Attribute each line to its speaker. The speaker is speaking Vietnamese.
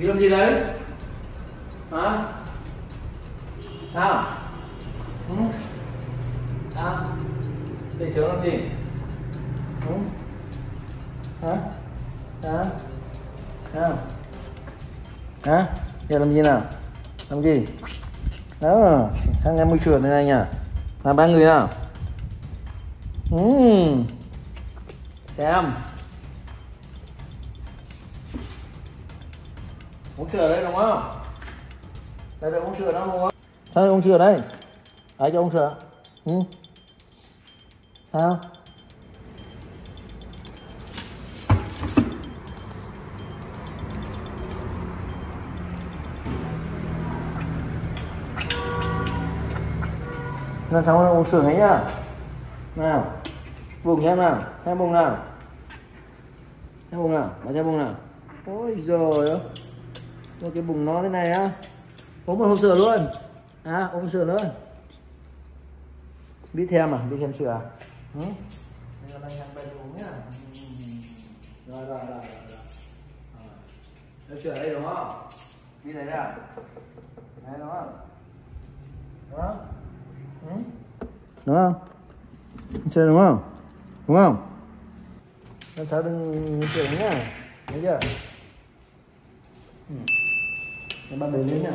Speaker 1: Đi làm gì đấy? Hả? Sao? Ừ? sao? Để chớ làm gì? Ừ? hả? Hả? Hả hả? Giờ làm gì nào? Làm gì? Đó, sang em môi trường này này nhỉ. Làm ba người nào? Ừ. xem. Uống sữa đây đúng không? Đây là uống sữa đó đúng không? Sao uống sữa đây? Ai cho uống sữa ừ. Sao? Nào cháu uống sữa ấy nhá. Nào bùng xem nào xem bùng nào. Xem bùng nào mà xem bùng nào. Ôi giời ơi một cái bùng nó thế này á. Uống một hộp sữa luôn. À uống sữa luôn. Biết thêm à biết thêm sữa ừ? Ừ. rồi rồi rồi rồi sữa đây đúng không? Đi này ra đây đúng không? Đó ừ? đúng không? Chơi đúng không? Đúng không? Em cháu đừng chơi nhá. Nhớ chưa? Ừ em bắt bền lên nhá